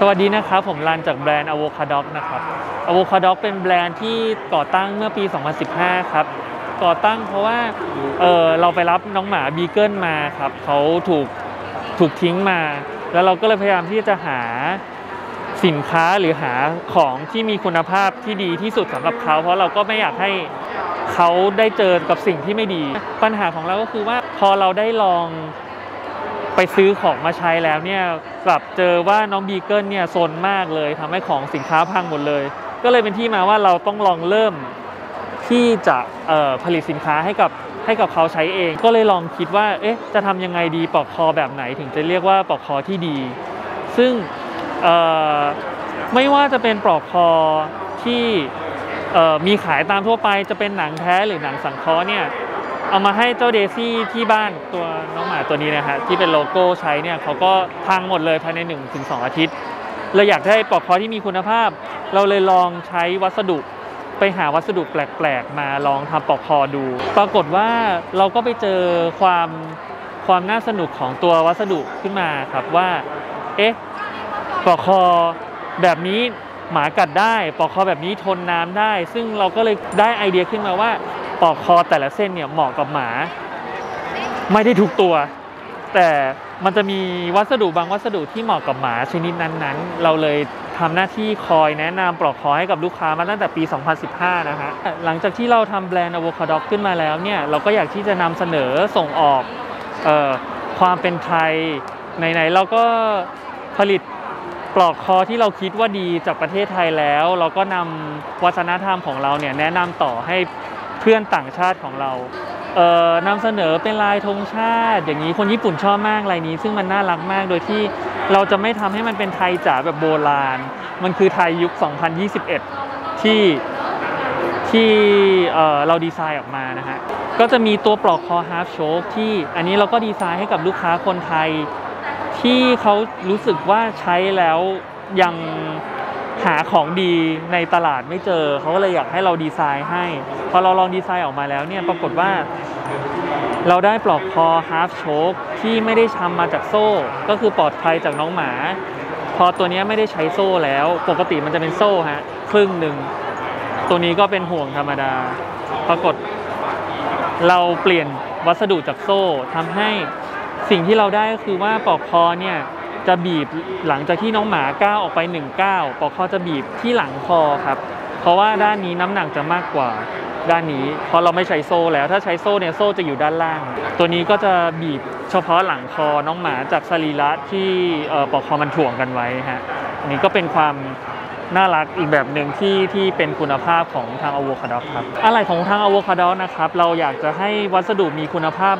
สวัสดีนะครับ ผมรันจากแบรนด์ Avocado นะครับ Avocado เป็นแบรนด์ที่ก่อตั้งเมื่อปี 2015 ครับ ก่อตั้งเพราะว่าเออเราไปรับน้องหมาบีเกิลมาครับเขาถูกถูกทิ้งมา แล้วเราก็เลยพยายามที่จะหาสินค้าหรือหาของที่มีคุณภาพที่ดีที่สุดสำหรับเขา เพราะเราก็ไม่อยากให้เขาได้เจอกับสิ่งที่ไม่ดี ปัญหาของเราก็คือว่าพอเราได้ลอง ไปซื้อของมาใช้แล้วเนี่ยกลับเจอว่าน้องบีเกิลเนี่ยซนมากเลยทำให้ของสินค้าพังหมดเลย ก็เลยเป็นที่มาว่าเราต้องลองเริ่มที่จะผลิตสินค้าให้กับให้กับเขาใช้เอง ก็เลยลองคิดว่าเอ๊ะจะทำยังไงดีปลอกคอแบบไหนถึงจะเรียกว่าปลอกคอที่ดี ซึ่งไม่ว่าจะเป็นปลอกคอที่มีขายตามทั่วไปจะเป็นหนังแท้หรือหนังสังเคราะห์เนี่ย เอามาให้เจ้าเดซี่ที่บ้านตัวน้องหมาตัวนี้นะฮะที่เป็นโลโก้ใช้เนี่ยเขาก็พังหมดเลยภายใน 1-2 อาทิตย์เราอยากได้ปลอกคอที่มีคุณภาพ เราเลยลองใช้วัสดุไปหาวัสดุแปลกๆ มาลองทำปลอกคอดู ปรากฏว่าเราก็ไปเจอความความน่าสนุกของตัววัสดุขึ้นมาครับว่า เอ๊ะปลอกคอแบบนี้หมากัดได้ปลอกคอแบบนี้ทนน้ำได้ ซึ่งเราก็เลยได้ไอเดียขึ้นมาว่า ปลอกคอแต่ละเส้นเนี่ยเหมาะกับหมา ไม่ได้ทุกตัว แต่มันจะมีวัสดุบางวัสดุที่เหมาะกับหมาชนิดนั้นๆ เราเลยทำหน้าที่คอยแนะนำปลอกคอให้กับลูกค้ามาตั้งแต่ปี 2015 นะฮะ หลังจากที่เราทำแบรนด์ Avocado ขึ้นมาแล้วเนี่ย เราก็อยากที่จะนำเสนอส่งออกออความเป็นไทย ไหนๆ เราก็ผลิตปลอกคอที่เราคิดว่าดีจากประเทศไทยแล้ว เราก็นำวัฒนธรรมของเราเนี่ยแนะนำต่อให้ เพื่อนต่างชาติของเราเอ่อนำเสนอเป็นลายธงชาติ อย่างนี้คนญี่ปุ่นชอบมากลายนี้ ซึ่งมันน่ารักมากโดยที่เราจะไม่ทำให้มันเป็นไทยจ๋าแบบโบราณ มันคือไทยยุค 2021 ที่ที่เอ่อเราดีไซน์ออกมานะฮะก็จะมีตัวปลอกคอ half choke ที่อันนี้เราก็ดีไซน์ให้กับลูกค้าคนไทยที่เขารู้สึกว่าใช้แล้วยัง หาของดีในตลาดไม่เจอ เขาก็เลยอยากให้เราดีไซน์ให้ พอเราลองดีไซน์ออกมาแล้วเนี่ยปรากฏว่า เราได้ปลอกคอ half choke ที่ไม่ได้ทำมาจากโซ่ ก็คือปลอดภัยจากน้องหมา พอตัวนี้ไม่ได้ใช้โซ่แล้ว ปกติมันจะเป็นโซ่ฮะครึ่งหนึ่งตัวนี้ก็เป็นห่วงธรรมดา ปรากฏ เราเปลี่ยนวัสดุจากโซ่ทำให้สิ่งที่เราได้ก็คือว่าปลอกคอเนี่ย จะบีบหลังจากที่น้องหมาก้าวออกไป1ก้าวปอกคอจะบีบที่หลังคอครับ เพราะว่าด้านนี้น้ำหนักจะมากกว่าด้านนี้เพราะเราไม่ใช้โซ่แล้วถ้าใช้โซ่เนี่ยโซ่จะอยู่ด้านล่าง ตัวนี้ก็จะบีบเฉพาะหลังคอน้องหมาจากสรีระที่ปอกคอมันถ่วงกันไว้ฮะอันนี้ก็เป็นความน่ารักอีกแบบหนึ่งที่ที่เป็นคุณภาพของทางอะโวคาโดครับอะไรของทางอะโวคาโดนะครับเราอยากจะให้วัสดุมีคุณภาพ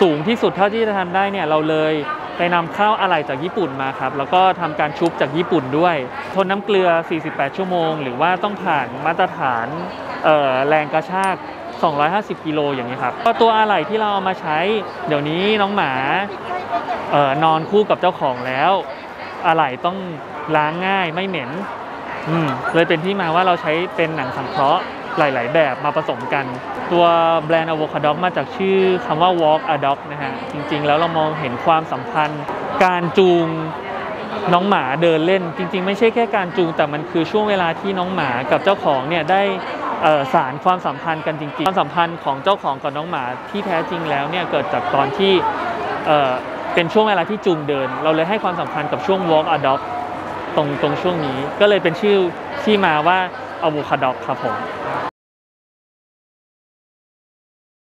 สูงที่สุดเท่าที่จะทำได้เนี่ยเราเลย ไปนำเข้าอะไหล่จากญี่ปุ่นมาครับ แล้วก็ทำการชุบจากญี่ปุ่นด้วย ทนน้ำเกลือ 48 ชั่วโมง หรือว่าต้องผ่านมาตรฐานแรงกระชาก 250 กิโลอย่างนี้ครับ ก็ตัวอะไหล่ที่เราเอามาใช้ เดี๋ยวนี้น้องหมาออนอนคู่กับเจ้าของแล้วอะไหล่ต้องล้างง่ายไม่เหม็นอืมเลยเป็นที่มาว่าเราใช้เป็นหนังสังเคราะห์ หลาย ๆ แบบมาผสมกัน ตัวแบรนด์ Avocado มาจากชื่อคำว่า Walk a Dog นะฮะ จริง ๆ แล้วเรามองเห็นความสัมพันธ์ การจูงน้องหมาเดินเล่น จริง ๆ ไม่ใช่แค่การจูง แต่มันคือช่วงเวลาที่น้องหมากับเจ้าของเนี่ยได้สารความสัมพันธ์กันจริง ๆ ความสัมพันธ์ของเจ้าของกับน้องหมาที่แท้จริงแล้วเนี่ยเกิดจากตอนที่เเป็นช่วงเวลาที่จูงเดิน เราเลยให้ความสำคัญกับช่วง Walk a Dog ตรงตรงช่วงนี้ก็เลยเป็นชื่อที่มาว่าอะโวคาดครับผม